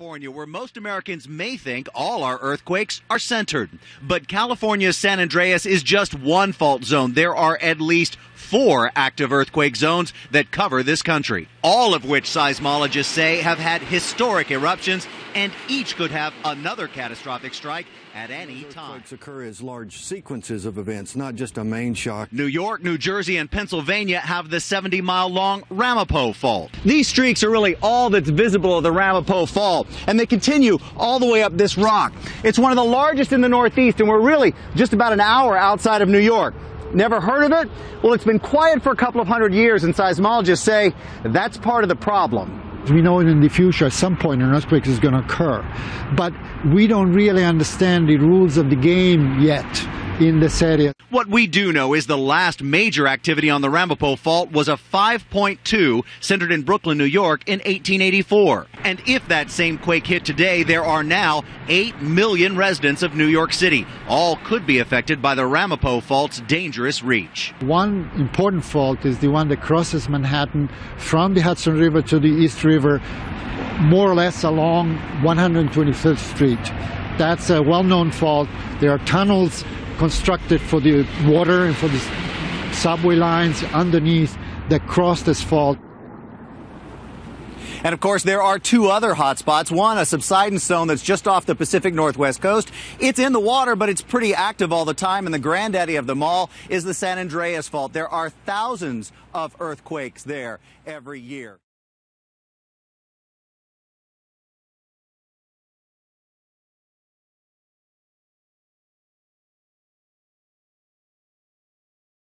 California, where most Americans may think all our earthquakes are centered. But California's San Andreas is just one fault zone. There are at least four active earthquake zones that cover this country, all of which seismologists say have had historic eruptions and each could have another catastrophic strike at any time. Earthquakes occur as large sequences of events, not just a main shock. New York, New Jersey, and Pennsylvania have the 70 mile long Ramapo Fault. These streaks are really all that's visible of the Ramapo Fault, and they continue all the way up this rock. It's one of the largest in the Northeast, and we're really just about an hour outside of New York. Never heard of it? Well, it's been quiet for a couple of hundred years, and seismologists say that's part of the problem. We know in the future at some point an earthquake is going to occur, but we don't really understand the rules of the game yet in this area. What we do know is the last major activity on the Ramapo Fault was a 5.2 centered in Brooklyn, New York in 1884. And if that same quake hit today, there are now 8 million residents of New York City. All could be affected by the Ramapo Fault's dangerous reach. One important fault is the one that crosses Manhattan from the Hudson River to the East River, more or less along 125th Street. That's a well known fault. There are tunnels constructed for the water and for the subway lines underneath that cross this fault. And of course, there are two other hotspots. One, a subsidence zone that's just off the Pacific Northwest coast. It's in the water, but it's pretty active all the time. And the granddaddy of them all is the San Andreas Fault. There are thousands of earthquakes there every year.